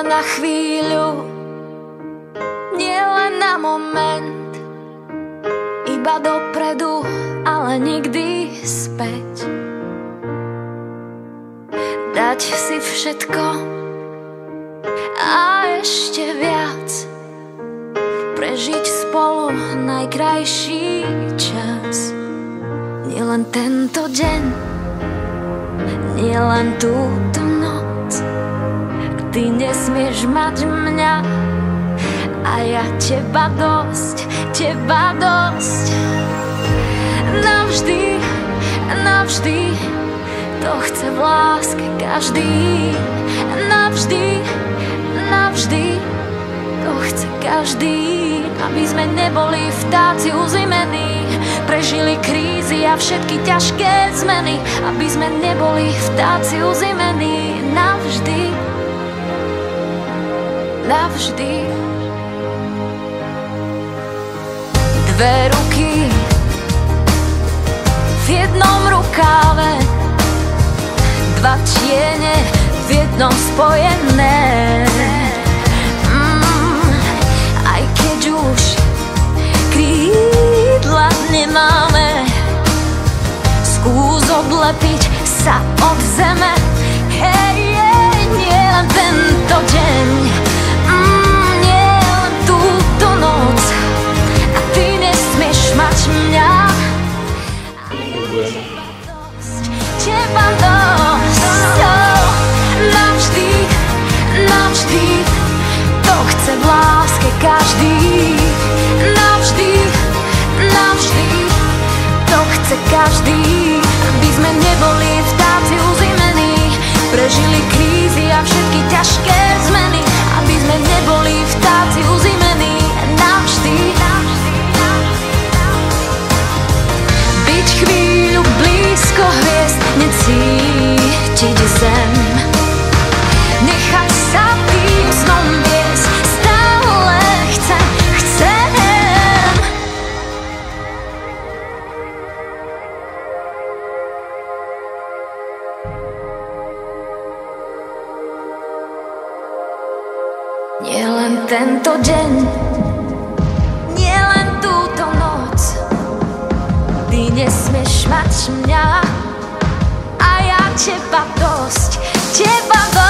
na chvíľu, nie len na moment, iba dopredu, ale nikdy späť. Dať si všetko a ešte viac, prežiť spolu najkrajší čas. Nielen tento deň, nielen túto nesmieš mať mňa a ja teba dosť, teba dosť. Navždy, navždy, to chce v láske každý. Navždy, navždy, to chce každý. Aby sme neboli vtáci uzimení, prežili krízy a všetky ťažké zmeny. Aby sme neboli vtáci uzimení navždy navždy. Dve ruky v jednom rukáve, dva tiene v jednom spojené. Mm, aj keď už krídla nemáme, skús odlepiť sa od zeme. Hej, hej, nie len tento deň, každý, aby sme neboli vtáci uzimení, prežili krízy a všetky ťažké zmeny, aby sme neboli vtáci uzimení, navždy, byť chvíľu blízko hviezd, necítiť Nie tento deň, nie len túto noc, ty nesmieš mať mňa a ja teba dosť, teba dosť.